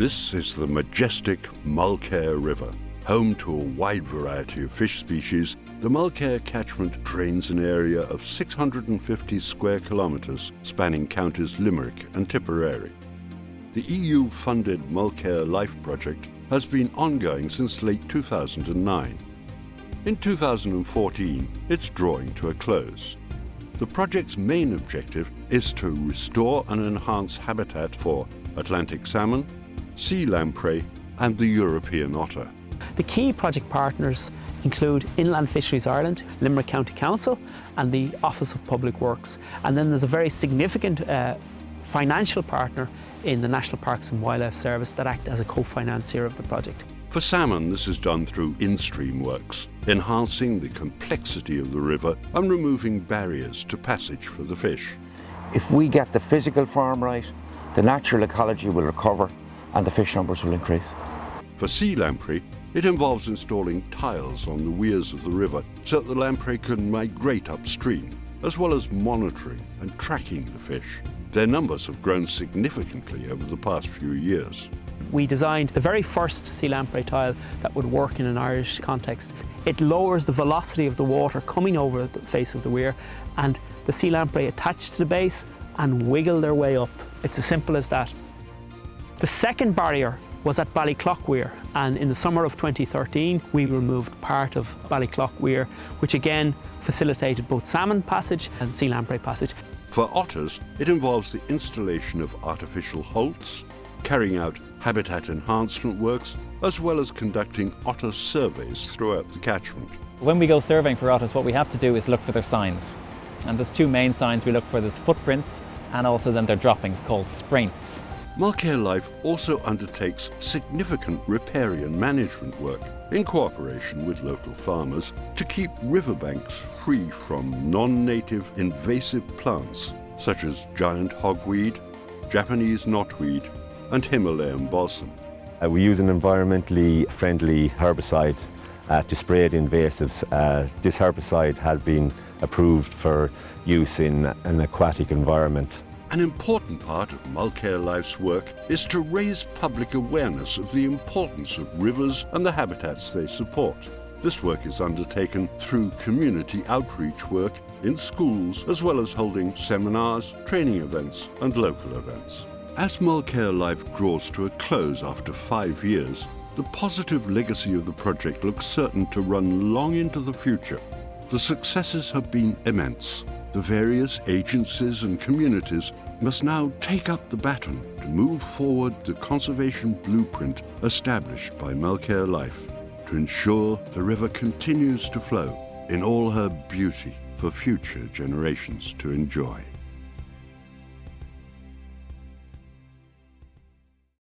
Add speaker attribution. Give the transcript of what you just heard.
Speaker 1: This is the majestic Mulkear River. Home to a wide variety of fish species, the Mulkear catchment drains an area of 650 square kilometres spanning counties Limerick and Tipperary. The EU-funded MulkearLIFE project has been ongoing since late 2009. In 2014, it's drawing to a close. The project's main objective is to restore and enhance habitat for Atlantic salmon, sea lamprey and the European otter.
Speaker 2: The key project partners include Inland Fisheries Ireland, Limerick County Council and the Office of Public Works. And then there's a very significant uh, financial partner in the National Parks and Wildlife Service that act as a co-financier of the project.
Speaker 1: For salmon, this is done through in-stream works, enhancing the complexity of the river and removing barriers to passage for the fish.
Speaker 3: If we get the physical farm right, the natural ecology will recover and the fish numbers will increase.
Speaker 1: For sea lamprey, it involves installing tiles on the weirs of the river so that the lamprey can migrate upstream, as well as monitoring and tracking the fish. Their numbers have grown significantly over the past few years.
Speaker 2: We designed the very first sea lamprey tile that would work in an Irish context. It lowers the velocity of the water coming over the face of the weir and the sea lamprey attach to the base and wiggle their way up. It's as simple as that. The second barrier was at Ballyclough Weir and in the summer of 2013 we removed part of Ballyclough Weir which again facilitated both salmon passage and sea lamprey passage.
Speaker 1: For otters, it involves the installation of artificial holts, carrying out habitat enhancement works, as well as conducting otter surveys throughout the catchment.
Speaker 4: When we go surveying for otters, what we have to do is look for their signs. And there's two main signs we look for, there's footprints and also then their droppings called spraints.
Speaker 1: MulkearLIFE also undertakes significant riparian management work in cooperation with local farmers to keep riverbanks free from non-native invasive plants such as giant hogweed, Japanese knotweed and Himalayan balsam.
Speaker 5: Uh, we use an environmentally friendly herbicide uh, to spray the invasives. Uh, this herbicide has been approved for use in an aquatic environment.
Speaker 1: An important part of MulkearLIFE's work is to raise public awareness of the importance of rivers and the habitats they support. This work is undertaken through community outreach work in schools, as well as holding seminars, training events and local events. As MulkearLIFE draws to a close after five years, the positive legacy of the project looks certain to run long into the future. The successes have been immense. The various agencies and communities must now take up the baton to move forward the conservation blueprint established by MulkearLIFE to ensure the river continues to flow in all her beauty for future generations to enjoy.